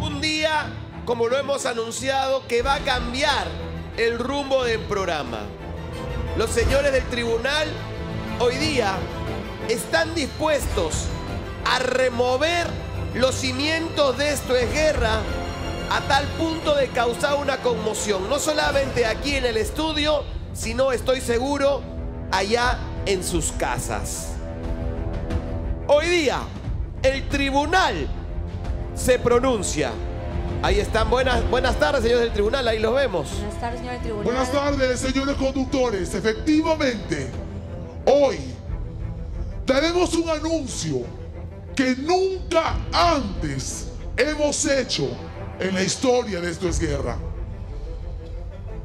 Un día, como lo hemos anunciado, que va a cambiar el rumbo del programa. Los señores del tribunal hoy día están dispuestos a remover los cimientos de esto es guerra a tal punto de causar una conmoción, no solamente aquí en el estudio, sino estoy seguro allá en sus casas. Hoy día el tribunal se pronuncia. Ahí están, buenas, buenas tardes, señores del tribunal, ahí los vemos. Buenas tardes, señor tribunal. Buenas tardes, señores conductores. Efectivamente, hoy tenemos un anuncio que nunca antes hemos hecho en la historia de Esto es Guerra.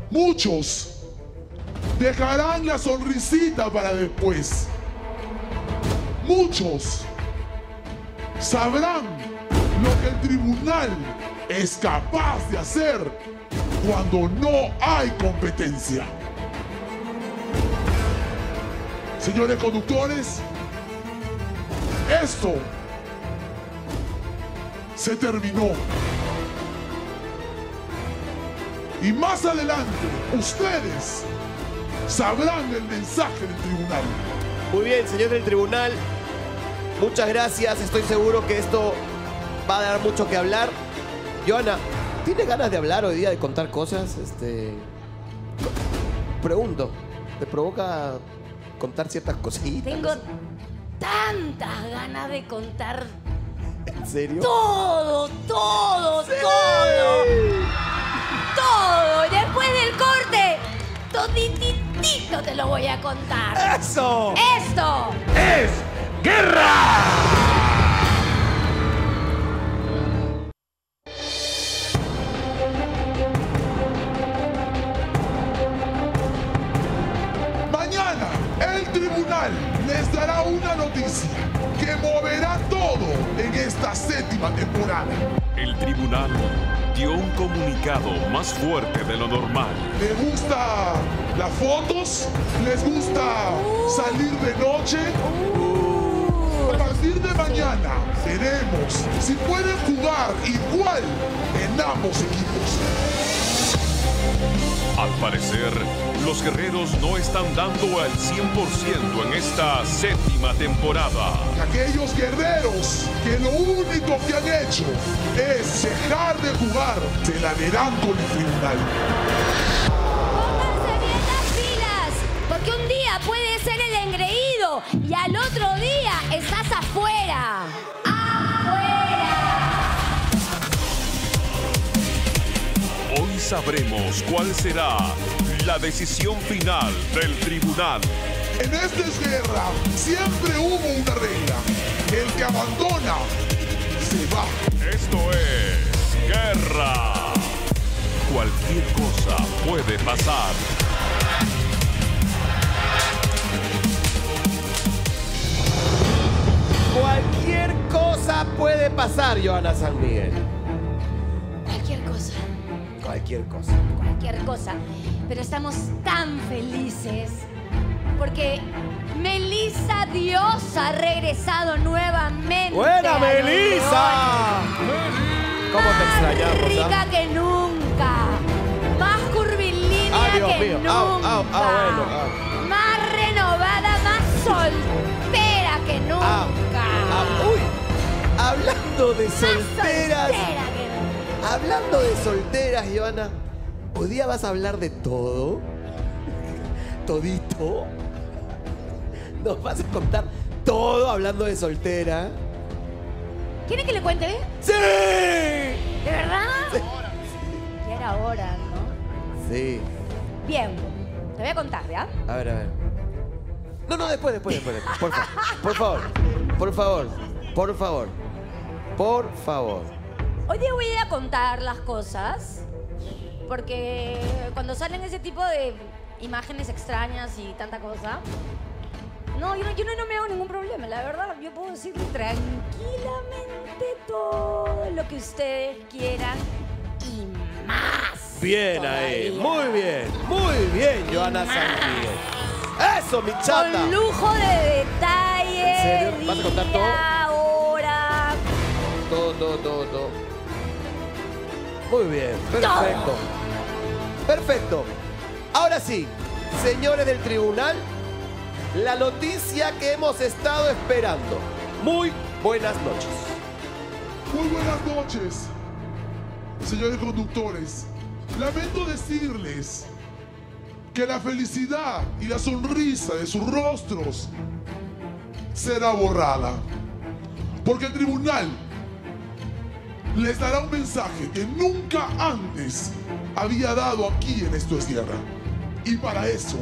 Muchos dejarán la sonrisita para después. Muchos sabrán lo que el tribunal es capaz de hacer cuando no hay competencia. Señores conductores, esto se terminó. Y más adelante, ustedes sabrán el mensaje del tribunal. Muy bien, señor del tribunal. Muchas gracias. Estoy seguro que esto va a dar mucho que hablar. Joana, ¿tienes ganas de hablar hoy día, de contar cosas? Este. Pregunto, ¿te provoca contar ciertas cositas? Tengo tantas ganas de contar ¿En serio? todo, todo, todo. Todo. Y Después del corte, todititito te lo voy a contar. ¡Eso! Esto. ¡Es guerra! Que moverá todo en esta séptima temporada. El tribunal dio un comunicado más fuerte de lo normal. ¿Les gusta las fotos? ¿Les gusta salir de noche? A partir de mañana veremos si pueden jugar igual en ambos equipos. Al parecer, los guerreros no están dando al 100% en esta séptima temporada. Aquellos guerreros que lo único que han hecho es dejar de jugar, se la verán con el tribunal. Pónganse bien las pilas. Porque un día puede ser el engreído y al otro día estás afuera. ¡Afuera! Sabremos cuál será la decisión final del tribunal. En esta guerra siempre hubo una regla. El que abandona se va. Esto es guerra. Cualquier cosa puede pasar. Cualquier cosa puede pasar, Joana San Miguel. Cualquier cosa. Cualquier cosa. Pero estamos tan felices porque Melissa Dios ha regresado nuevamente. ¡Buena, Melissa! ¿Cómo te Más extrañamos? rica ah? que nunca. Más curvilínea Ah, que mío. nunca. Au, au, ah, bueno, ah. Más renovada, más soltera que nunca. Uy, hablando de Más solteras. soltera nunca. Hablando de solteras, Joana, hoy día vas a hablar de todo. Todito. Nos vas a contar todo hablando de soltera. ¿Quieren que le cuente? ¡Sí! ¿De verdad? Ya era hora, ¿no? Sí. Bien, te voy a contar, ¿ya? A ver, a ver. No, no, después, después, después. después. Por favor. Por favor. Por favor. Por favor. Por favor. Hoy día voy a ir a contar las cosas, porque cuando salen ese tipo de imágenes extrañas y tanta cosa, no, yo no, yo no, no me hago ningún problema, la verdad, yo puedo decir tranquilamente todo lo que ustedes quieran y más. Bien ahí. Muy bien. Muy bien, Joana San Miguel. Eso, mi chata. Con lujo de detalle, ¿En serio? ¿Vas a contar todo? día, hora, todo, todo, todo, todo. Muy bien, perfecto. Perfecto. Ahora sí, señores del tribunal, la noticia que hemos estado esperando. Muy buenas noches. Muy buenas noches, señores conductores. Lamento decirles que la felicidad y la sonrisa de sus rostros será borrada. Porque el tribunal les dará un mensaje que nunca antes había dado aquí en Esto es Tierra. Y para eso,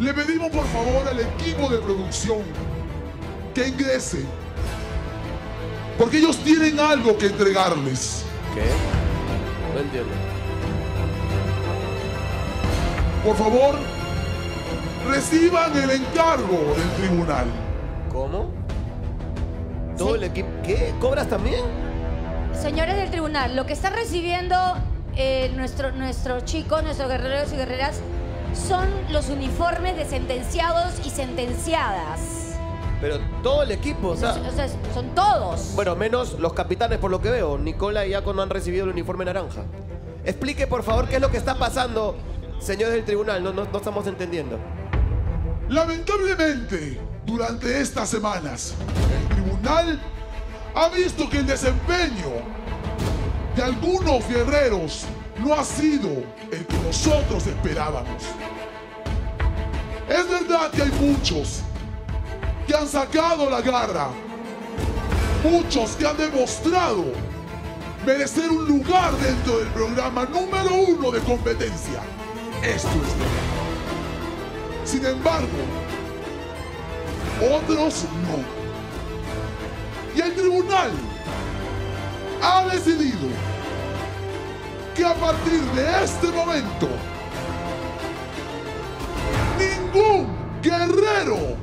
le pedimos por favor al equipo de producción que ingrese. Porque ellos tienen algo que entregarles. ¿Qué? No entiendo. Por favor, reciban el encargo del tribunal. ¿Cómo? ¿Todo Sí. el equipo? ¿Qué? ¿Cobras también? Señores del tribunal, lo que está recibiendo eh, nuestro, nuestros chicos, nuestros guerreros y guerreras, son los uniformes de sentenciados y sentenciadas. Pero todo el equipo, o sea. O sea, son todos. Bueno, menos los capitanes por lo que veo. Nicola y Jaco no han recibido el uniforme naranja. Explique por favor qué es lo que está pasando, señores del tribunal. No, no, no estamos entendiendo. Lamentablemente, durante estas semanas, el tribunal ha visto que el desempeño de algunos guerreros no ha sido el que nosotros esperábamos. Es verdad que hay muchos que han sacado la garra, muchos que han demostrado merecer un lugar dentro del programa número uno de competencia. Esto es verdad. Sin embargo, otros no. Tribunal ha decidido que a partir de este momento, ningún guerrero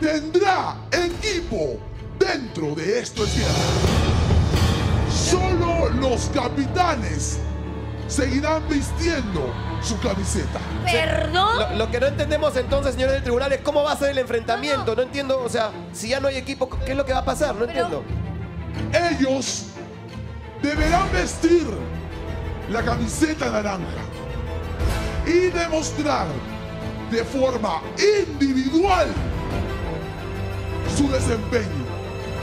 tendrá equipo dentro de esto es tierra. Solo los capitanes seguirán vistiendo su camiseta. ¿Perdón? Lo, lo que no entendemos entonces, señores del tribunal, es cómo va a ser el enfrentamiento. No entiendo, o sea, si ya no hay equipo, ¿qué es lo que va a pasar? No Pero- entiendo. Ellos deberán vestir la camiseta naranja y demostrar de forma individual su desempeño.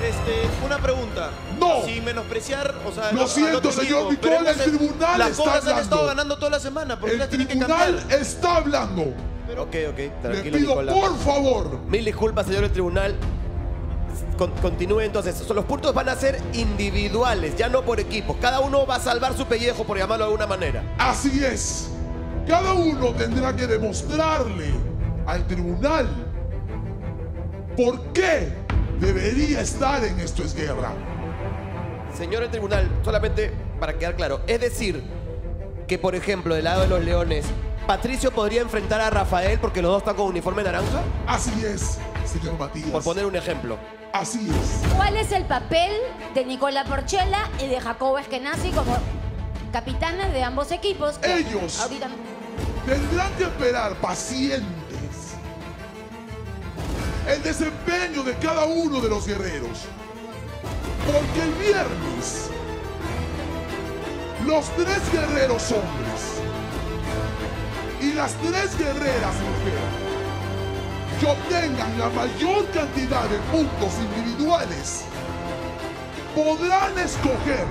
Este, una pregunta. No. Sin menospreciar, o sea, Lo a siento, señor equipo, pero hemos- el tribunal Las está cobras han hablando. estado ganando toda la semana, El las tienen que tribunal está hablando. Ok, ok, Le tranquilo, pido Nicola. por favor, Mil disculpas, señor del tribunal. Con- continúe entonces. Los puntos van a ser individuales, ya no por equipos. Cada uno va a salvar su pellejo, por llamarlo de alguna manera. así es. Cada uno tendrá que demostrarle al tribunal por qué debería estar en esto es guerra. Señor del tribunal, solamente para quedar claro, es decir, que por ejemplo, del lado de los leones, Patricio podría enfrentar a Rafael porque los dos están con uniforme naranja, Así es, señor Matías. por poner un ejemplo. Así es. ¿Cuál es el papel de Nicola Porchela y de Jacobo Eskenazi como capitanes de ambos equipos? que Ellos. ahorita- Tendrán que esperar pacientes el desempeño de cada uno de los guerreros. Porque el viernes, los tres guerreros hombres y las tres guerreras mujeres que obtengan la mayor cantidad de puntos individuales podrán escoger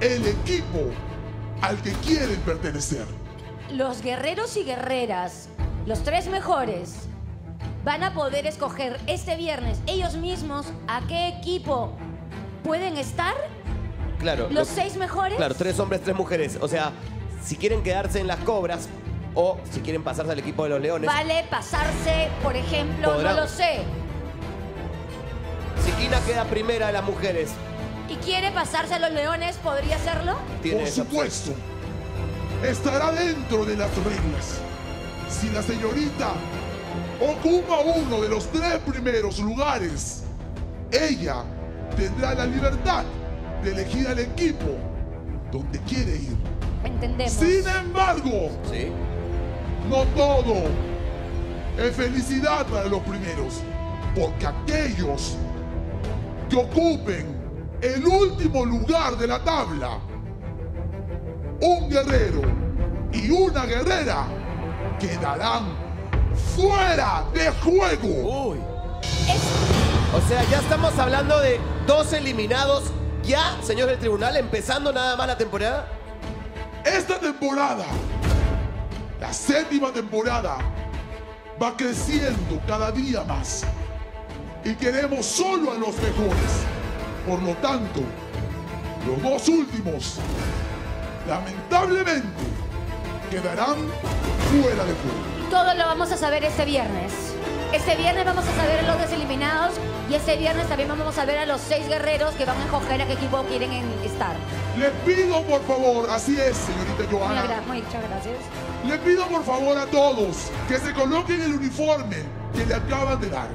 el equipo al que quieren pertenecer. Los guerreros y guerreras, los tres mejores, van a poder escoger este viernes ellos mismos a qué equipo pueden estar. Claro. Los lo- seis mejores. Claro, tres hombres, tres mujeres. O sea, si quieren quedarse en las cobras o si quieren pasarse al equipo de los leones. Vale pasarse, por ejemplo, Podrán. no lo sé. Si Kina queda primera de las mujeres, Y quiere pasarse a los leones, ¿podría hacerlo? tiene Por supuesto, estará dentro de las reglas. Si la señorita ocupa uno de los tres primeros lugares, ella tendrá la libertad de elegir al equipo donde quiere ir. Entendemos. Sin embargo, Sí. no todo es felicidad para los primeros, porque aquellos que ocupen el último lugar de la tabla, un guerrero y una guerrera quedarán fuera de juego. Uy. O sea, ya estamos hablando de dos eliminados ya, señor del tribunal, empezando nada más la temporada. Esta temporada, la séptima temporada, va creciendo cada día más. Y queremos solo a los mejores. Por lo tanto, los dos últimos, lamentablemente, quedarán fuera de juego. Todo lo vamos a saber este viernes. Este viernes vamos a saber a los deseliminados y este viernes también vamos a ver a los seis guerreros que van a escoger a qué equipo quieren en- estar. Les pido por favor, así es, señorita gra- Muchas gracias. Le pido por favor a todos que se coloquen el uniforme que le acaban de dar.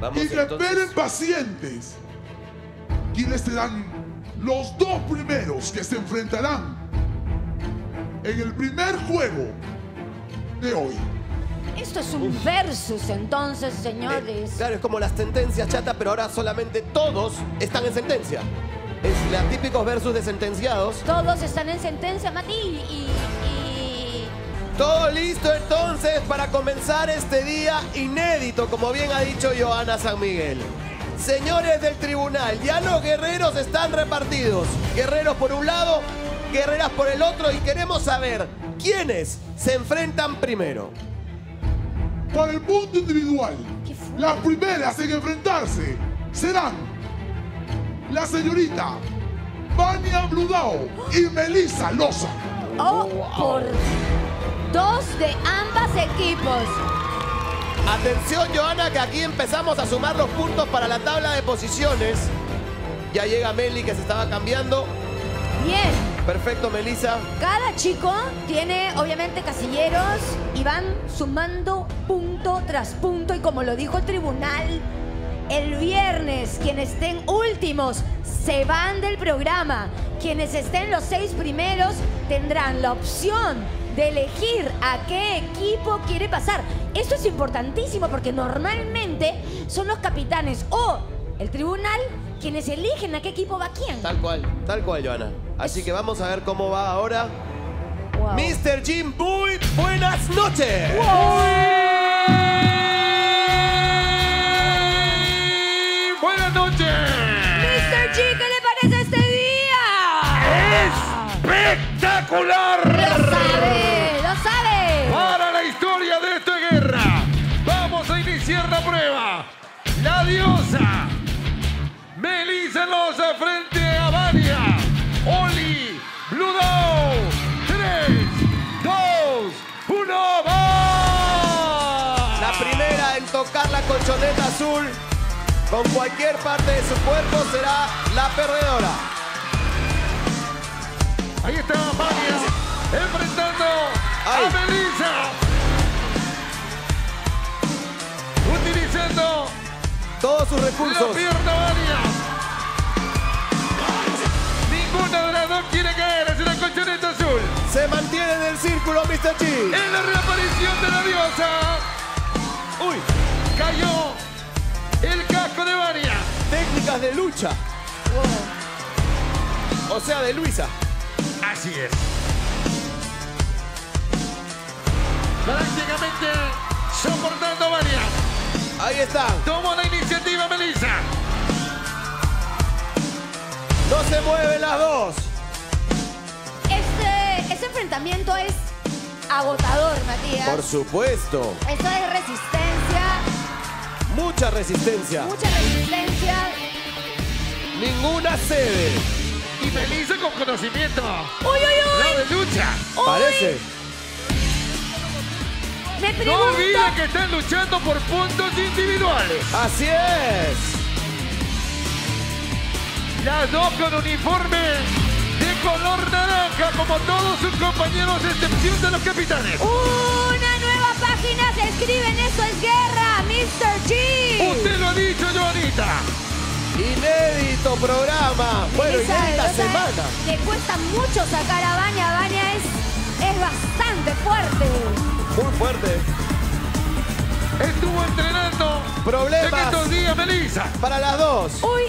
Vamos y que entonces. esperen pacientes. Quienes serán los dos primeros que se enfrentarán en el primer juego de hoy. Esto es un versus entonces, Eh, señores. claro, es como las sentencias chata, pero ahora solamente todos están en sentencia. Es la típicos versus de sentenciados. Todos están en sentencia, Mati, y, y- Todo listo entonces para comenzar este día inédito, como bien ha dicho Joana San Miguel. Señores del tribunal, ya los guerreros están repartidos. Guerreros por un lado, guerreras por el otro y queremos saber quiénes se enfrentan primero. Para el punto individual, las primeras en enfrentarse serán la señorita Vania Bludao y Melissa Loza. Oh, por dos de ambas equipos. Atención, Joana, que aquí empezamos a sumar los puntos para la tabla de posiciones. Ya llega Meli que se estaba cambiando. Bien, Perfecto, Melissa. cada chico tiene obviamente casilleros y van sumando punto tras punto y como lo dijo el tribunal, el viernes quienes estén últimos se van del programa. Quienes estén los seis primeros tendrán la opción de elegir a qué equipo quiere pasar. Esto es importantísimo porque normalmente son los capitanes o el tribunal quienes eligen a qué equipo va quién. Tal cual, tal cual, Joana. Así que vamos a ver cómo va ahora. Wow. Mr. Jim, muy buenas noches. Buenas noches. Mr. G, ¿qué le parece este día? Espectacular. Lo sabe, lo sabe. Para la historia de esta guerra, vamos a iniciar la prueba. La diosa Melissa Loza frente primera en tocar la colchoneta azul con cualquier parte de su cuerpo será la perdedora. Ahí está Vania enfrentando a Melissa. Utilizando Todos sus la recursos. pierna Vania. Ninguna de las dos quiere caer. Es una colchoneta azul. Se mantiene en el círculo, Mr. G. En la reaparición de de lucha. O sea, de Luisa. Así es. Prácticamente soportando a Vania. Ahí está. Tomó la iniciativa Melissa. No se mueven las dos. Este, este enfrentamiento es agotador, Matías. Por supuesto. Esto es resistencia, Mucha resistencia. mucha resistencia. Ninguna cede. Y Melissa con conocimiento. ¡Uy, uy, La de lucha. uy! Parece. Me No pregunto, olviden que están luchando por puntos individuales. Así es. Las dos con uniforme de color naranja como todos sus compañeros, excepción de los capitanes. una nueva página se escribe en Esto es Guerra, Mr. G. Usted lo ha dicho, Joanita. Inédito programa. Bueno, Esa- inédita esa- semana. Le cuesta mucho sacar a Baña. Baña es, es bastante fuerte. Muy fuerte. Estuvo entrenando en Problemas estos días, Melissa. para las dos. Uy,